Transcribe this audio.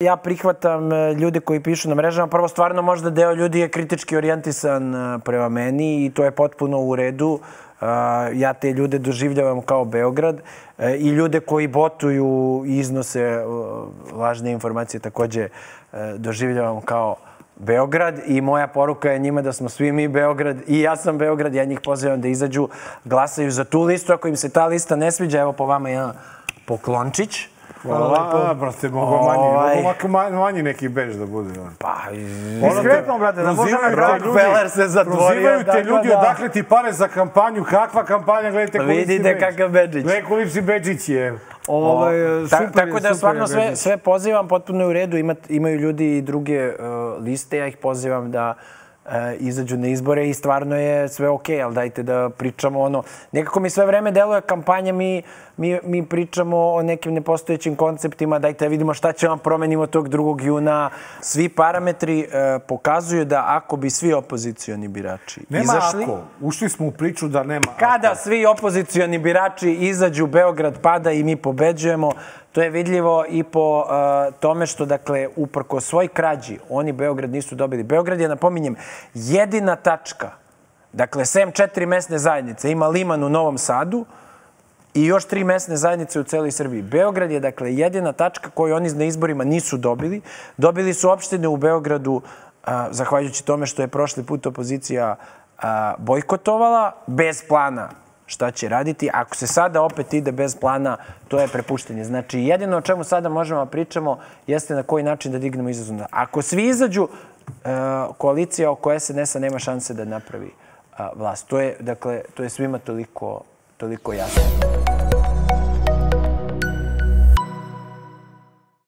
Ja prihvatam e, ljude koji pišu na mrežama. Prvo, stvarno možda deo ljudi je kritički orijentisan e, prema meni i to je potpuno u redu. E, ja te ljude doživljavam kao Beograd i ljude koji botuju i iznose lažne informacije takođe doživljavam kao Beograd i moja poruka je njima da smo svi mi Beograd i ja sam Beograd, ja njih pozivam da izađu, glasaju za tu listu, ako im se ta lista ne sviđa, evo po vama jedan poklončić Hvala, brate, mogu manji, ovaj... mogu manji, manji neki bež da bude. Pa, diskretno, brate, da možemo Rockefeller se zatvorio. Prozivaju te ljudi, da. odakle ti pare za kampanju, kakva kampanja, gledajte pa Vidite kakav Beđić. Gledajte koliko Beđić je. Ovaj, super, tako da stvarno sve, sve pozivam, potpuno je u redu, Ima, imaju ljudi i druge uh, liste, ja ih pozivam da izađu na izbore i stvarno je sve okej, okay, ali dajte da pričamo ono... Nekako mi sve vreme deluje kampanja, mi, mi, mi pričamo o nekim nepostojećim konceptima, dajte da vidimo šta će vam promenimo tog 2. juna. Svi parametri e, pokazuju da ako bi svi opozicioni birači nema izašli... Nema ako. Ušli smo u priču da nema Kada ako. svi opozicioni birači izađu, Beograd pada i mi pobeđujemo, To je vidljivo i po uh, tome što, dakle, uprko svoj krađi, oni Beograd nisu dobili. Beograd je, napominjem, jedina tačka, dakle, sem četiri mesne zajednice, ima Liman u Novom Sadu i još tri mesne zajednice u celoj Srbiji. Beograd je, dakle, jedina tačka koju oni na izborima nisu dobili. Dobili su opštine u Beogradu, uh, zahvaljujući tome što je prošli put opozicija uh, bojkotovala, bez plana šta će raditi. Ako se sada opet ide bez plana, to je prepuštenje. Znači, jedino o čemu sada možemo da pričamo jeste na koji način da dignemo izazov. Ako svi izađu, e, koalicija oko SNS-a nema šanse da napravi vlast. To je, dakle, to je svima toliko, toliko jasno.